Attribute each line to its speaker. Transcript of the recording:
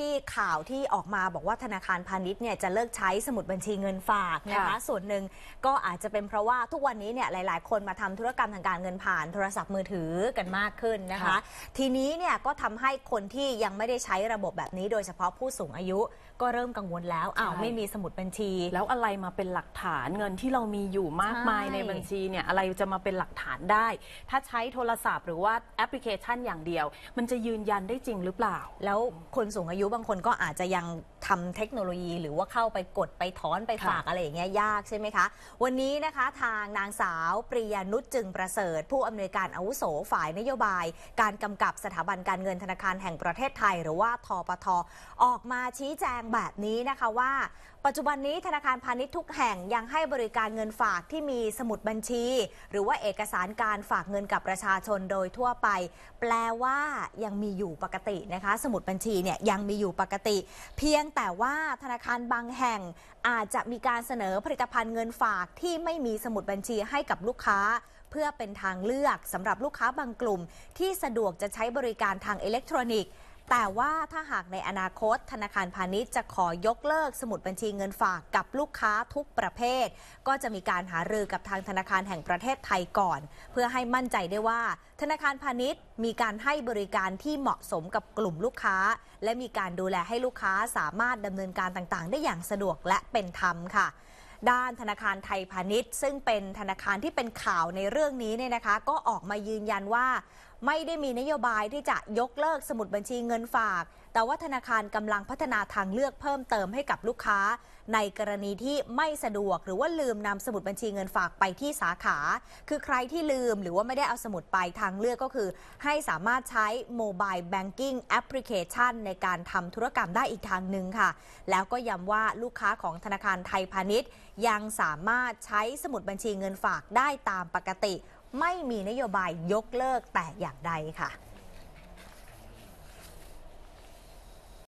Speaker 1: ที่ข่าวที่ออกมาบอกว่าธนาคารพาณิชย์เนี่ยจะเลิกใช้สมุดบัญชีเงินฝากนะคะ
Speaker 2: ค่ะ
Speaker 1: ส่วนหนึ่งก็อาจจะเป็นเพราะว่าทุกวันนี้เนี่ยหลาย ๆ คนมาทำธุรกรรมทางการเงินผ่านโทรศัพท์มือถือกันมากขึ้นนะคะ
Speaker 2: ค่ะ
Speaker 1: ทีนี้เนี่ยก็ทำให้คนที่ยังไม่ได้ใช้ระบบแบบนี้ โดยเฉพาะผู้สูงอายุก็เริ่มกังวลแล้วอ้าว
Speaker 2: ใช่
Speaker 1: ไม่มีสมุดบัญชี
Speaker 2: แล้วอะไรมาเป็นหลักฐานเงินที่เรามีอยู่มากมาย
Speaker 1: ใช่
Speaker 2: ในบัญชีเนี่ยอะไรจะมาเป็นหลักฐานได้ ถ้าใช้โทรศัพท์หรือว่าแอปพลิเคชันอย่างเดียว มันจะยืนยันได้จริงหรือเปล่า
Speaker 1: แล้วคนสูงอายุบางคนก็อาจจะยัง ทำเทคโนโลยี หรือว่าเข้าไปกดไปถอนไปฝาก
Speaker 2: ค่ะ
Speaker 1: อะไรอย่างเงี้ยยากใช่ไหมคะ วันนี้นะคะทางนางสาวปริยานุชจึงประเสริฐ ผู้อำนวยการอาวุโสฝ่ายนโยบาย การกำกับสถาบันการเงินธนาคารแห่งประเทศไทย หรือว่าทปทออกมาชี้แจงแบบนี้นะคะว่า ปัจจุบันนี้ธนาคารพาณิชย์ทุกแห่งยังให้บริการเงินฝากที่มีสมุดบัญชี หรือว่าเอกสารการฝากเงินกับประชาชนโดยทั่วไป แปลว่ายังมีอยู่ปกตินะคะ สมุดบัญชีเนี่ยยังมีอยู่ปกติ เพียงแต่ว่าธนาคารบางแห่งอาจจะมีการเสนอผลิตภัณฑ์เงินฝากที่ไม่มีสมุดบัญชีให้กับลูกค้า เพื่อเป็นทางเลือกสำหรับลูกค้าบางกลุ่ม ที่สะดวกจะใช้บริการทางอิเล็กทรอนิกส์ แต่ว่าถ้าหากในอนาคต ธนาคารพาณิชย์จะขอยกเลิกสมุดบัญชีเงินฝากกับลูกค้าทุกประเภท ก็จะมีการหารือกับทางธนาคารแห่งประเทศไทยก่อน เพื่อให้มั่นใจได้ว่า ธนาคารพาณิชย์มีการให้บริการที่เหมาะสมกับกลุ่มลูกค้า และมีการดูแลให้ลูกค้าสามารถดำเนินการต่างๆ ได้อย่างสะดวกและเป็นธรรมค่ะ ด้านธนาคารไทยพาณิชย์ ซึ่งเป็นธนาคารที่เป็นข่าวในเรื่องนี้เนี่ยนะคะ ก็ออกมายืนยันว่า ไม่ได้มีนโยบายที่จะยกเลิกสมุดบัญชีเงินฝาก แต่ว่าธนาคารกำลังพัฒนาทางเลือกเพิ่มเติมให้กับลูกค้า ในกรณีที่ไม่สะดวก หรือว่าลืมนำสมุดบัญชีเงินฝากไปที่สาขา คือใครที่ลืมหรือว่าไม่ได้เอาสมุดไปทางเลือกก็คือ ให้สามารถใช้โมบายแบงกิ้งแอปพลิเคชันในการทำธุรกรรมได้อีกทางหนึ่งค่ะ แล้วก็ย้ำว่าลูกค้าของธนาคารไทยพาณิชย์ ยังสามารถใช้สมุดบัญชีเงินฝากได้ตามปกติ ไม่มีนโยบายยกเลิกแต่อย่างใดค่ะ